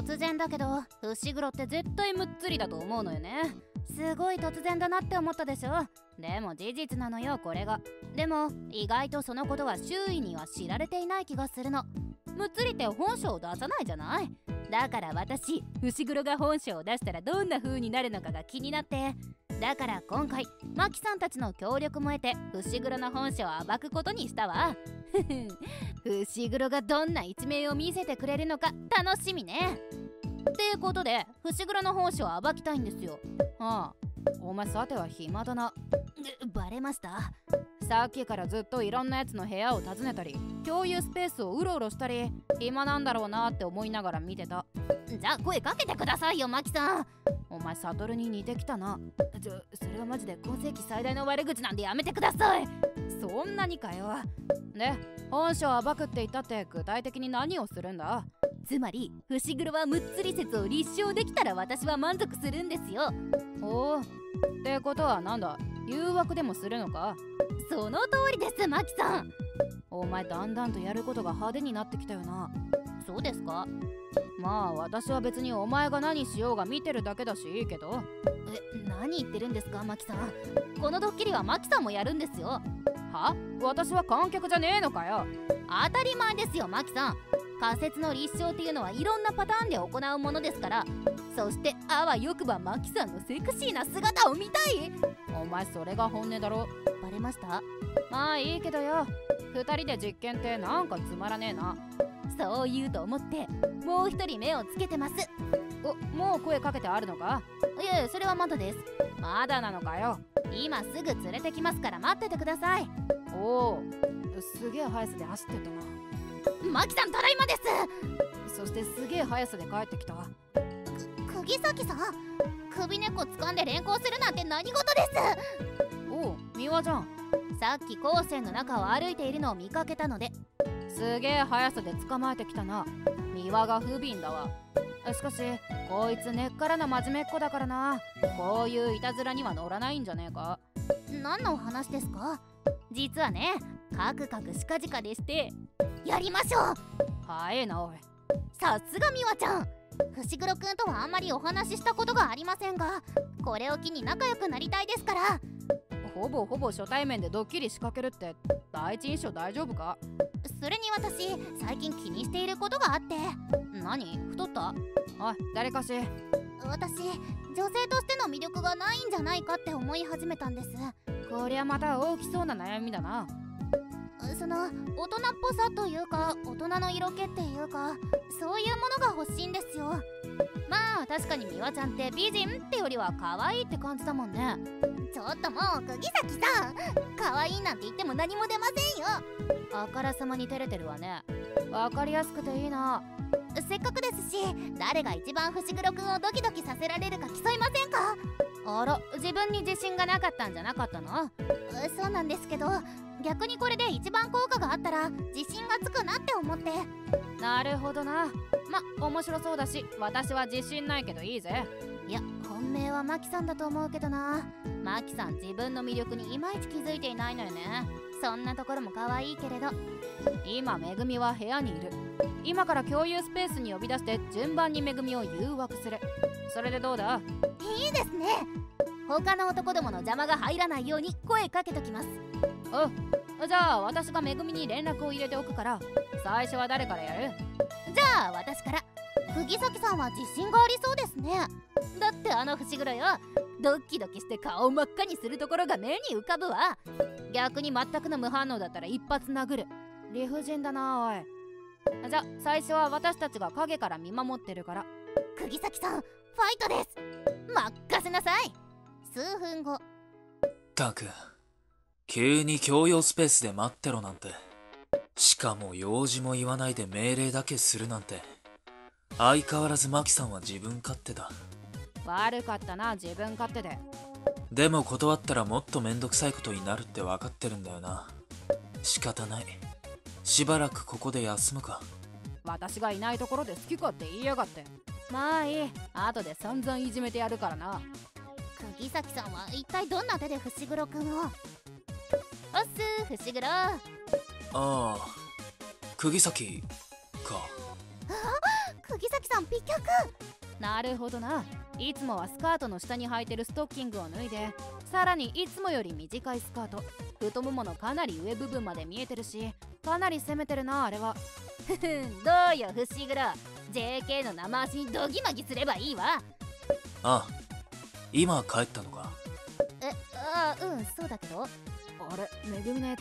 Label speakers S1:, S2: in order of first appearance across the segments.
S1: 突然だけど伏黒って絶対むっつりだと思うのよね。すごい突然だなって思ったでしょ。でも事実なのよこれが。でも意外とそのことは周囲には知られていない気がするの。むっつりって本性を出さないじゃない。だから私伏黒が本性を出したらどんな風になるのかが気になって。だから今回マキさんたちの協力も得て伏黒の本性を暴くことにしたわ。伏黒がどんな一面を見せてくれるのか楽しみね。ってことで伏黒の本性を暴きたいんですよ。ああお前さては暇だな。バレました？さっきからずっといろんなやつの部屋を訪ねたり共有スペースをうろうろしたり暇なんだろうなって思いながら見てたじゃあ声かけてくださいよマキさん。お前サトルに似てきたな。ちょそれはマジで今世紀最大の悪口なんでやめてください。そんなにかよ。で本性を暴くって言ったって具体的に何をするんだ？つまり伏黒はむっつり説を立証できたら私は満足するんですよ。おおってことはなんだ？誘惑でもするのか？その通りですマキさん。お前だんだんとやることが派手になってきたよな。そうですか？まあ私は別にお前が何しようが見てるだけだしいいけど。え何言ってるんですかマキさん。このドッキリはマキさんもやるんですよ。は？私は観客じゃねえのかよ。当たり前ですよマキさん。仮説の立証っていうのはいろんなパターンで行うものですから。そしてあわよくばマキさんのセクシーな姿を見たい。お前それが本音だろ。バレました？まあいいけどよ2人で実験ってなんかつまらねえな。そう言うと思ってもう一人目をつけてます。おもう声かけてあるのか？いえそれはまだです。まだなのかよ。今すぐ連れてきますから待っててください。おおすげえ速さで走ってったな。マキさんただいまです。そしてすげえ速さで帰ってきた。釘崎さん？首根っこ掴んで連行するなんて何事です。おお三輪じゃんさっき高専の中を歩いているのを見かけたので。すげえ速さで捕まえてきたな。三輪が不憫だわ。しかしこいつ根っからの真面目っ子だからな。こういういたずらには乗らないんじゃねえか。何のお話ですか？実はねカクカクしかじかでして。やりましょう！早えなおい。さすが美和ちゃん！伏黒くんとはあんまりお話ししたことがありませんがこれを機に仲良くなりたいですからほぼほぼ初対面でドッキリ仕掛けるって第一印象大丈夫か？それに私最近気にしていることがあって。何？太った？おい誰かし？私女性としての魅力がないんじゃないかって思い始めたんです。こりゃまた大きそうな悩みだな。その大人っぽさというか大人の色気っていうかそういうものが欲しいんですよ。まあ確かに美和ちゃんって美人ってよりは可愛いって感じだもんね。ちょっともう釘崎さん。可愛いなんて言っても何も出ませんよ。あからさまに照れてるわね。わかりやすくていいな。せっかくですし誰が一番伏黒くんをドキドキさせられるか競いませんか？あら自分に自信がなかったんじゃなかったの？そうなんですけど逆にこれで一番効果があったら自信がつくなって思って。なるほどなま面白そうだし私は自信ないけどいいぜ。いや本命はマキさんだと思うけどな。マキさん自分の魅力にいまいち気づいていないのよね。そんなところも可愛いけれど。今めぐみは部屋にいる。今から共有スペースに呼び出して順番にめぐみを誘惑する。それでどうだ？いいですね。他の男どもの邪魔が入らないように声かけときます。おじゃあ私がめぐみに連絡を入れておくから最初は誰からやる？じゃあ私から釘崎さんは自信がありそうですね。だってあの伏黒よドキドキして顔を真っ赤にするところが目に浮かぶわ。逆に全くの無反応だったら一発殴る。理不尽だなおい。じゃ最初は私たちが影から見守ってるから。釘崎さんファイトです。任せなさい。数分後。
S2: たく急に共用スペースで待ってろなんてしかも用事も言わないで命令だけするなんて。相変わらずマキさんは自分勝手だ。
S1: 悪かったな自分勝手で。
S2: でも断ったらもっとめんどくさいことになるって分かってるんだよな。仕方ない。しばらくここで休むか。
S1: 私がいないところで好き勝手言いやがって。まあいい。後で散々いじめてやるからな。釘崎さんは一体どんな手で伏黒くんを？おっす伏黒あ
S2: あ。釘崎か。
S1: 釘崎さんん美脚なるほどな。いつもはスカートの下に履いてるストッキングを脱いでさらにいつもより短いスカート。太もものかなり上部分まで見えてるし。かなり攻めてるなあれは。ふふんどうよ不思議ろ JK の生足にドギマギすればいいわ。
S2: あ今帰ったのか。
S1: えあうんそうだけど。あれめぐみのやつ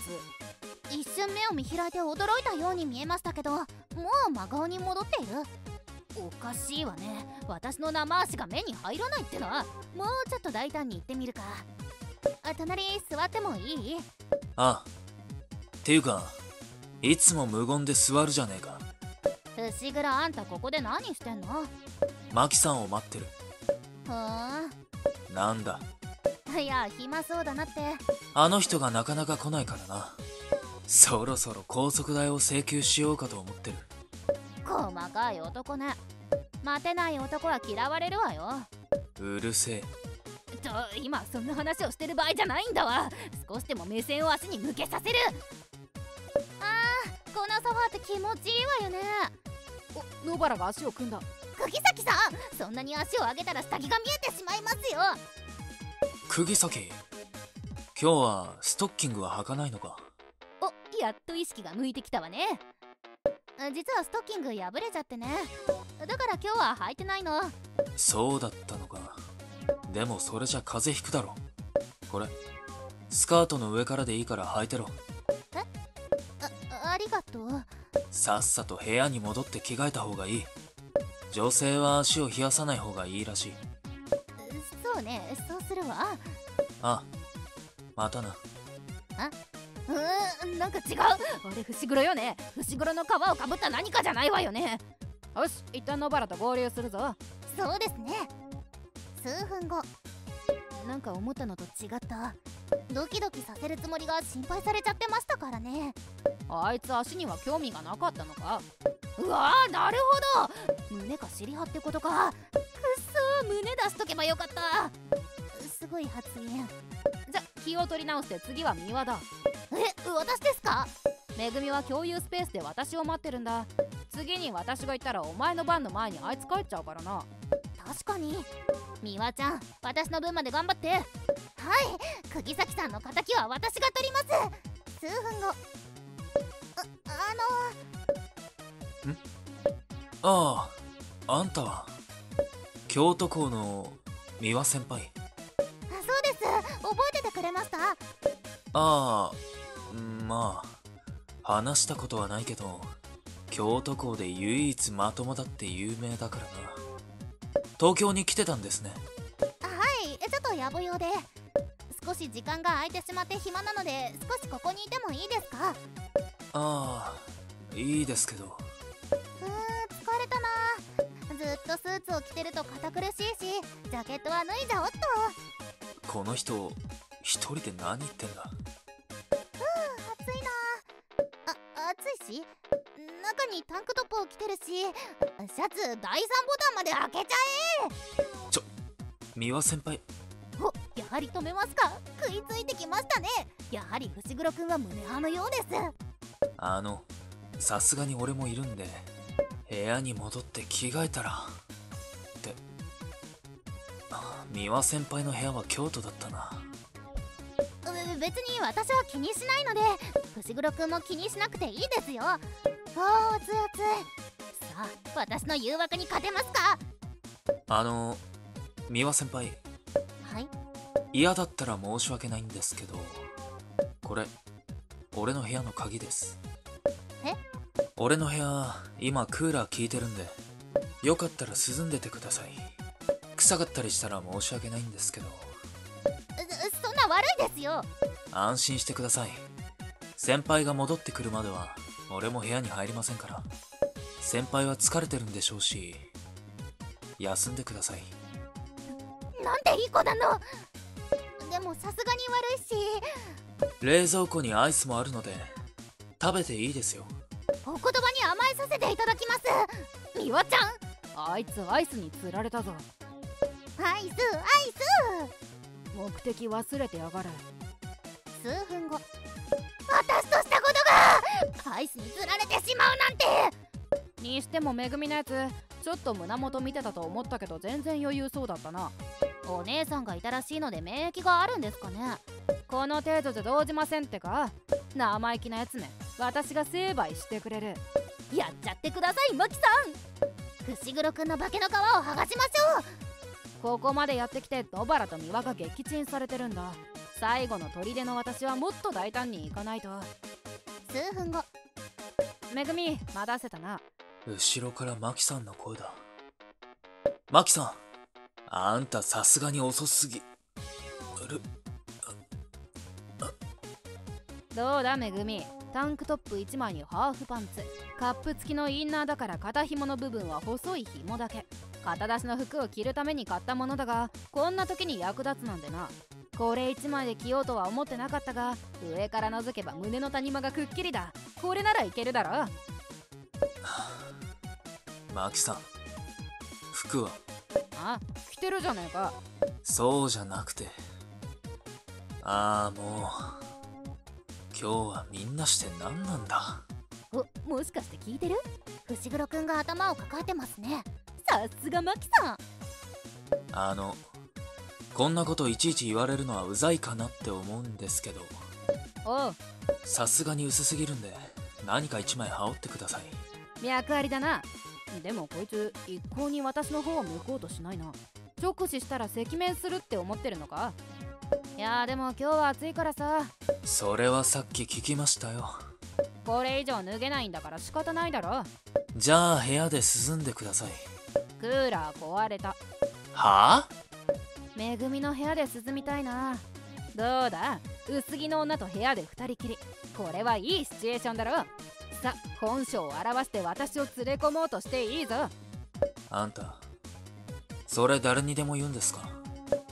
S1: 一瞬目を見開いて驚いたように見えましたけどもう真顔に戻っている。おかしいわね。私の生足が目に入らないってのはもうちょっと大胆に言ってみるか。あ隣座ってもいい？
S2: あっていうかいつも無言で座るじゃねえか。
S1: 伏黒あんたここで何してんの？
S2: マキさんを待ってる。
S1: ふー
S2: なんだ？
S1: んいや暇そうだなって。
S2: あの人がなかなか来ないからなそろそろ高速代を請求しようかと思ってる。
S1: 細かい男ね。待てない男は嫌われるわよ。
S2: うるせえ。
S1: と今そんな話をしてる場合じゃないんだわ。少しでも目線を足に向けさせる。あーこのソファーって気持ちいいわよね。お野原が足を組んだ。釘崎さんそんなに足を上げたら下着が見えてしまいますよ。
S2: 釘崎？今日はストッキングは履かないのか？
S1: おやっと意識が向いてきたわね。あ実はストッキング破れちゃってね。だから今日は履いてないの。あ
S2: そうだったのか。でもそれじゃ風邪ひくだろ。これスカートの上からでいいから履いてろ。
S1: ありがとう。
S2: さっさと部屋に戻って着替えた方がいい。女性は足を冷やさない方がいいらしい。
S1: そうねそうするわ。
S2: あまたな
S1: うーんなんか違う。あれ伏黒よね。伏黒の皮をかぶった何かじゃないわよね。よし一旦野原と合流するぞ。そうですね。数分後。なんか思ったのと違った。ドキドキさせるつもりが心配されちゃってましたからね。あいつ足には興味がなかったのか？うわーなるほど。胸か尻派ってことか。くっそー胸出しとけばよかった。すごい発言。じゃ気を取り直して次は三輪だえ私ですか？めぐみは共有スペースで私を待ってるんだ。次に私が行ったらお前の番の前にあいつ帰っちゃうからな。確かに。美和ちゃん私の分まで頑張って。はい。釘崎さんの敵は私が取ります。数分後。ああの
S2: あああんたは京都校の三輪先輩
S1: あそうです覚えててくれました
S2: ああうん？まあ話したことはないけど京都校で唯一まともだって有名だからな。東京に来てたんですね。
S1: あはい。ちょっと野暮用で。少し時間が空いてしまって暇なので少しここにいてもいいですか？
S2: ああいいですけど。
S1: うーん疲れたな。ずっとスーツを着てると堅苦しいしジャケットは脱いじゃおっと。
S2: この人一人で何言ってんだ？
S1: し中にタンクトップを着てるしシャツ第3ボタンまで開けちゃ
S2: 三輪先輩。
S1: えおやはり止めますか？食いついてきましたね。やはり伏黒くんは胸派のようです。
S2: あのさすがに俺もいるんで部屋に戻って着替えたら。って。あ三輪先輩の部屋は京都だったな。
S1: う別に私は気にしないので伏黒くんも気にしなくていいですよ。あー熱い熱いさあ私の誘惑に勝てますか？
S2: あの三輪先輩。
S1: はい？
S2: 嫌だったら申し訳ないんですけどこれ俺の部屋の鍵です。
S1: え？
S2: 俺の部屋今クーラー効いてるんでよかったら涼んでてください。臭かったりしたら申し訳ないんですけど
S1: ですよ。
S2: 安心してください。先輩が戻ってくるまでは俺も部屋に入りませんから。先輩は疲れてるんでしょうし休んでください。
S1: なんていい子なの？でもさすがに悪いし。
S2: 冷蔵庫にアイスもあるので食べていいですよ。
S1: お言葉に甘えさせていただきます。美和ちゃんあいつアイスに釣られたぞ。アイスアイス目的忘れてやがる数分後。私としたことがアイスに釣られてしまうなんて。にしてもめぐみのやつちょっと胸元見てたと思ったけど全然余裕そうだったな。お姉さんがいたらしいので免疫があるんですかね。この程度じゃ動じませんってか。生意気なやつめ。私が成敗してくれる。やっちゃってくださいマキさん。伏黒くんの化けの皮を剥がしましょうここまでやってきてドバラと三輪が撃沈されてるんだ。最後の砦の私はもっと大胆にいかないと。
S3: 数分後。
S1: めぐみ待たせたな。
S2: 後ろからマキさんの声だ。マキさん、あんたさすがに遅すぎ。
S1: どうだめぐみ？タンクトップ1枚にハーフパンツ。カップ付きのインナーだから肩紐の部分は細い紐だけ肩出しの服を着るために買ったものだがこんな時に役立つなんでな。これ1枚で着ようとは思ってなかったが上から覗けば胸の谷間がくっきりだ。これならいけるだろ。
S2: マキさん、服は？
S1: あ着てるじゃねえか。
S2: そうじゃなくて。ああ、もう。今日はみんなして何なんだ？
S1: おもしかして聞いてる？
S3: 伏黒くんが頭を抱えてますね
S1: さすがマキさん。
S2: あの、こんなこといちいち言われるのはうざいかなって思うんですけど、
S1: おう。
S2: さすがに薄すぎるんで、何か一枚羽織ってください。
S1: 脈ありだな。でもこいつ一向に私の方を向こうとしないな。直視したら赤面するって思ってるのか？いやーでも今日は暑いからさ。
S2: それはさっき聞きましたよ。
S1: これ以上脱げないんだから仕方ないだろ。
S2: じゃあ部屋で涼んでください。
S1: クーラー壊れた。
S2: はあ？
S1: めぐみの部屋で涼みたいな。どうだ？薄着の女と部屋で二人きり。これはいいシチュエーションだろ。さ本性を表して私を連れ込もうとしていいぞ。
S2: あんた、それ誰にでも言うんですか？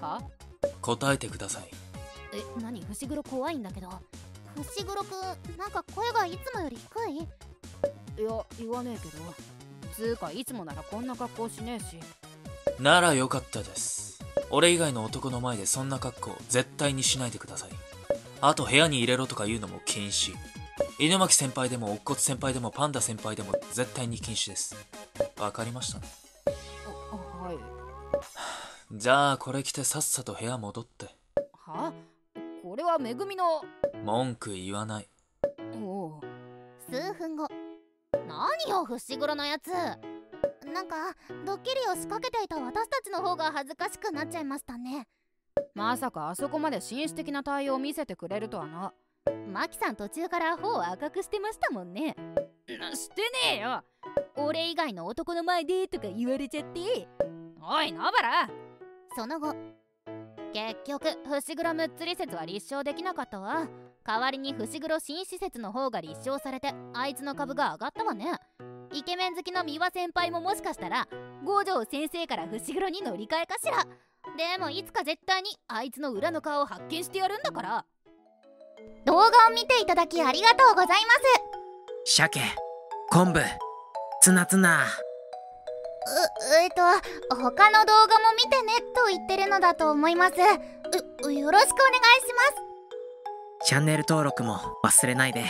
S1: は？
S2: 答えてください。
S1: え何？伏黒怖いんだけど。
S3: 伏黒くんなんか声がいつもより低い？
S1: いや言わねえけどつうかいつもならこんな格好しねえし
S2: ならよかったです。俺以外の男の前でそんな格好絶対にしないでください。あと部屋に入れろとか言うのも禁止。犬巻先輩でも乙骨先輩でもパンダ先輩でも絶対に禁止です。わかりましたね。
S1: あはい
S2: じゃあこれ着てさっさと部屋戻って。
S1: は？これはめぐみの
S2: 文句言わない。
S1: おう
S3: 数分後何よ伏黒のやつ。なんかドッキリを仕掛けていた私たちの方が恥ずかしくなっちゃいましたね。
S1: まさかあそこまで紳士的な対応を見せてくれるとはな。マキさん途中から頬を赤くしてましたもんね。なしてねえよ。俺以外の男の前でとか言われちゃって。おい野原。
S3: その後
S1: 結局伏黒むっつり説は立証できなかったわ。代わりに伏黒紳士説の方が立証されてあいつの株が上がったわね。イケメン好きの三輪先輩ももしかしたら五条先生から伏黒に乗り換えかしら。でもいつか絶対にあいつの裏の顔を発見してやるんだから。
S3: 動画を見ていただきありがとうございます。
S4: 鮭昆布ツナツナ。
S3: えっと他の動画も見てねと言ってるのだと思います。よろしくお願いします。
S4: チャンネル登録も忘れないで。